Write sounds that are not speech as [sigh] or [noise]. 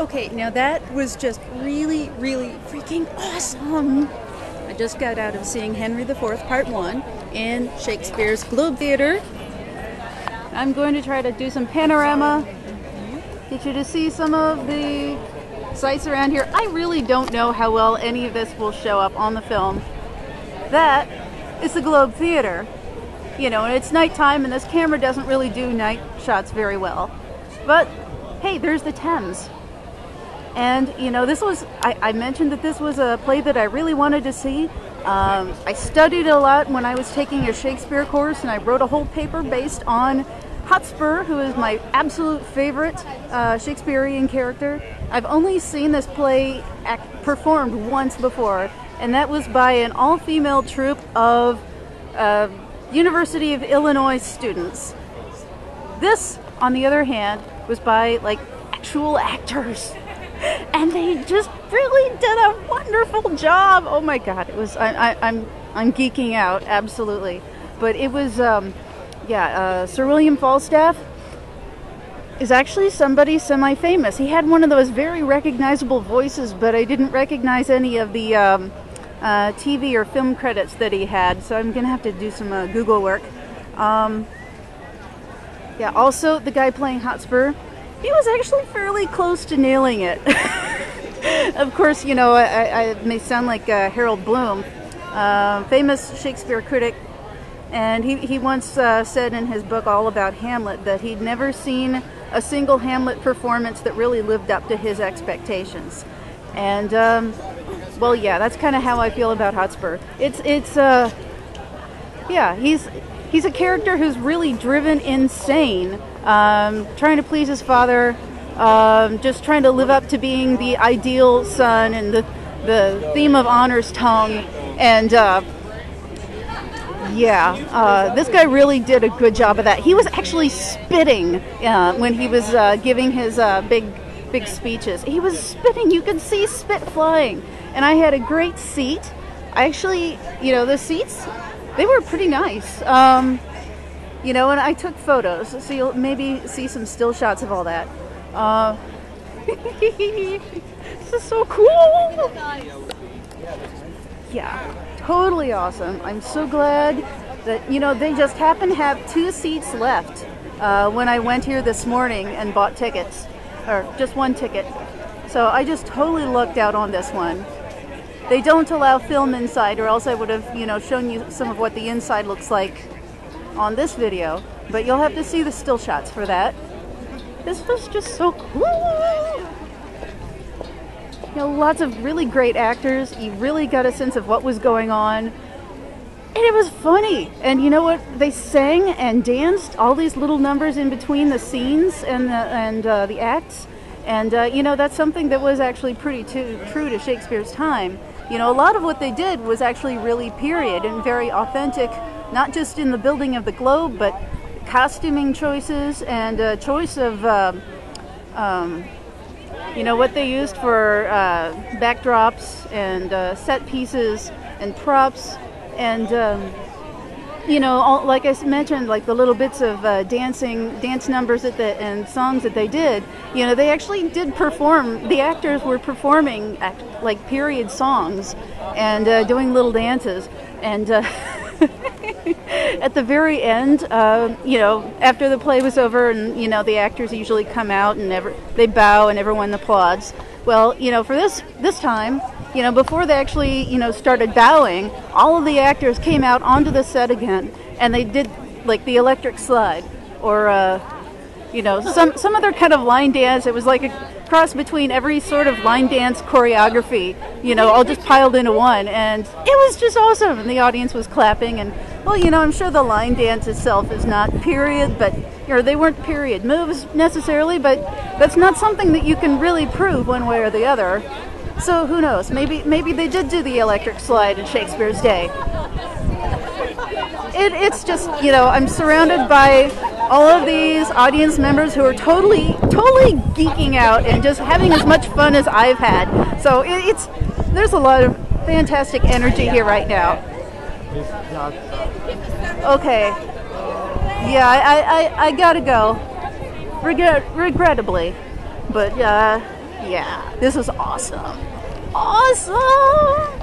Okay, now that was just really, really freaking awesome. I just got out of seeing Henry IV, Part 1 in Shakespeare's Globe Theatre. I'm going to try to do some panorama, get you to see some of the sights around here. I really don't know how well any of this will show up on the film. That is the Globe Theatre. You know, and it's nighttime, and this camera doesn't really do night shots very well. But hey, there's the Thames. And you know, this was, I, I mentioned that this was a play that I really wanted to see. Um, I studied a lot when I was taking a Shakespeare course, and I wrote a whole paper based on Hotspur, who is my absolute favorite uh, Shakespearean character. I've only seen this play act, performed once before, and that was by an all female troupe of uh, University of Illinois students. This, on the other hand, was by like actual actors. [laughs] And they just really did a wonderful job. Oh my god, it was I, I, I'm I'm geeking out absolutely, but it was um, yeah uh, Sir William Falstaff is actually somebody semi-famous. He had one of those very recognizable voices, but I didn't recognize any of the um, uh, TV or film credits that he had, so I'm gonna have to do some uh, Google work. Um, yeah, also the guy playing Hotspur, he was actually fairly close to nailing it. [laughs] of course, you know, I, I may sound like uh, Harold Bloom, uh, famous Shakespeare critic, and he, he once uh, said in his book all about Hamlet that he'd never seen a single Hamlet performance that really lived up to his expectations. And um, well, yeah, that's kind of how I feel about Hotspur. It's it's uh, yeah, he's he's a character who's really driven insane, um, trying to please his father, um, just trying to live up to being the ideal son and the the theme of honor's tongue, and uh, yeah, uh, this guy really did a good job of that. He was actually spitting uh, when he was uh, giving his uh, big big speeches. He was spitting. You could see spit flying, and I had a great seat. I actually, you know, the seats they were pretty nice. Um, you know, and I took photos, so you'll maybe see some still shots of all that. Uh, [laughs] this is so cool. Yeah, totally awesome. I'm so glad that you know they just happen to have two seats left uh, when I went here this morning and bought tickets, or just one ticket. So I just totally lucked out on this one. They don't allow film inside, or else I would have, you know, shown you some of what the inside looks like on this video. But you'll have to see the still shots for that. This was just so cool. You know, lots of really great actors. You really got a sense of what was going on. And it was funny. And you know what? They sang and danced all these little numbers in between the scenes and the, and uh, the acts. And uh, you know, that's something that was actually pretty true to Shakespeare's time. You know, a lot of what they did was actually really period and very authentic, not just in the building of the globe, but costuming choices and uh, choice of, uh, um, you know, what they used for uh, backdrops and uh, set pieces and props and. Um, you know, all, like I mentioned, like the little bits of uh, dancing, dance numbers that the, and songs that they did, you know, they actually did perform. The actors were performing act, like period songs and uh, doing little dances. And uh, [laughs] [laughs] at the very end, uh, you know, after the play was over, and you know, the actors usually come out and they bow and everyone applauds. Well, you know, for this this time, you know, before they actually, you know, started bowing, all of the actors came out onto the set again, and they did like the electric slide, or uh, you know, some some other kind of line dance. It was like a cross between every sort of line dance choreography, you know, all just piled into one, and it was just awesome. And the audience was clapping, and well, you know, I'm sure the line dance itself is not period, but or they weren't period moves necessarily, but that's not something that you can really prove one way or the other. So who knows? Maybe maybe they did do the electric slide in Shakespeare's day. It, it's just you know I'm surrounded by all of these audience members who are totally totally geeking out and just having as much fun as I've had. So it, it's there's a lot of fantastic energy here right now. Okay. Yeah, I, I, I gotta go. Regret, regrettably. But uh, Yeah, this was awesome. Awesome!